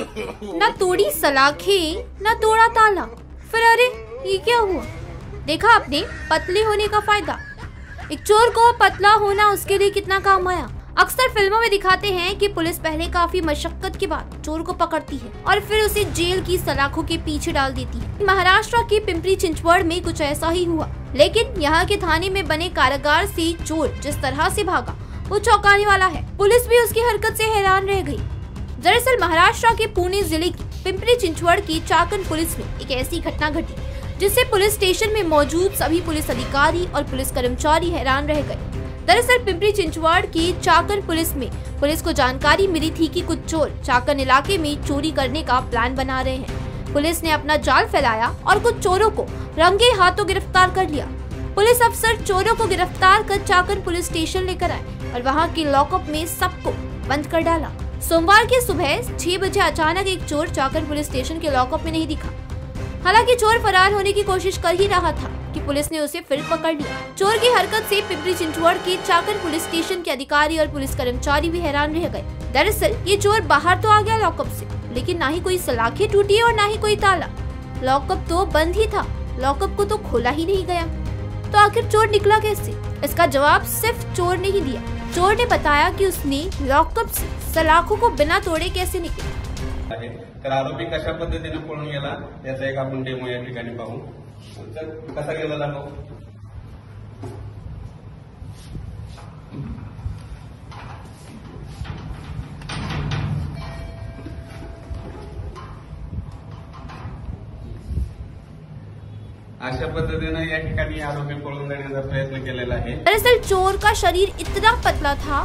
न तोड़ी सलाखे, न तोड़ा ताला। फिर अरे, ये क्या हुआ? देखा आपने, पतले होने का फ़ायदा। एक चोर को पतला होना उसके लिए कितना काम आया। अक्सर फ़िल्मों में दिखाते हैं कि पुलिस पहले काफ़ी मशक्कत के बाद चोर को पकड़ती है और फिर उसे जेल की सलाखों के पीछे डाल देती है। महाराष्ट्र के पिंपरी चिंचवड़ में कुछ ऐसा ही हुआ। लेकिन यहाँ के थाने में बने कारागार से चोर जिस तरह से भागा, वो चौंकाने वाला है। पुलिस भी उसकी हरकत से हैरान रह गई। दरअसल महाराष्ट्र के पुणे ज़िले की पिंपरी चिंचवड़ की चाकन पुलिस में एक ऐसी घटना घटी, जिससे पुलिस स्टेशन में मौजूद सभी पुलिस अधिकारी और पुलिस कर्मचारी हैरान रह गए। दरअसल पिंपरी चिंचवाड़ की चाकन पुलिस में पुलिस को जानकारी मिली थी कि कुछ चोर चाकन इलाके में चोरी करने का प्लान बना रहे हैं। पुलिस ने अपना जाल फैलाया और कुछ चोरों को रंगे हाथों गिरफ़्तार कर लिया। पुलिस अफसर चोरों को गिरफ़्तार कर चाकन पुलिस स्टेशन लेकर आए और वहाँ के लॉकअप में सबको बंद कर डाला। सोमवार की सुबह छह बजे अचानक एक चोर चाकन पुलिस स्टेशन के लॉकअप में नहीं दिखा। हालाँकि चोर फरार होने की कोशिश कर ही रहा था कि पुलिस ने उसे फिर पकड़ लिया। चोर की हरकत से पिपरी चिंचवड़ के चाकर पुलिस स्टेशन के अधिकारी और पुलिस कर्मचारी भी हैरान रह गए। दरअसल, ये चोर बाहर तो आ गया लॉकअप से, लेकिन ना ही कोई सलाखें टूटी और ना ही कोई ताला। लॉकअप तो बंद ही था, लॉकअप को तो खोला ही नहीं गया। तो आखिर चोर निकला कैसे? इसका जवाब सिर्फ़ चोर ने ही दिया। चोर ने बताया कि उसने लॉकअप सलाखों को बिना तोड़े कैसे निकले? तर आरोपी कशा पद्धतीने पळून गेला? याचा कसा गेला अशा आरोपी प्रयत्न दरअसल चोर का शरीर इतना पतला था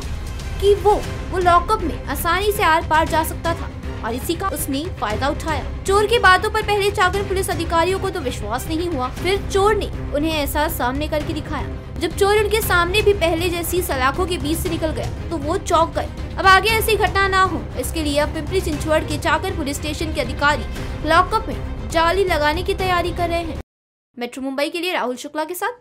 कि वो वो लॉकअप में आसानी से आर पार जा सकता था और इसी का उसने फ़ायदा उठाया। चोर की बातों पर पहले चाकर पुलिस अधिकारियों को तो विश्वास नहीं हुआ। फिर चोर ने उन्हें ऐसा सामने करके दिखाया। जब चोर उनके सामने भी पहले जैसी सलाखों के बीच से निकल गया तो वो चौंक गए। अब आगे ऐसी घटना ना हो, इसके लिए अब पिंपरी चिंचवड़ के चाकर पुलिस स्टेशन के अधिकारी लॉकअप में जाली लगाने की तैयारी कर रहे हैं। मेट्रो मुंबई के लिए राहुल शुक्ला के साथ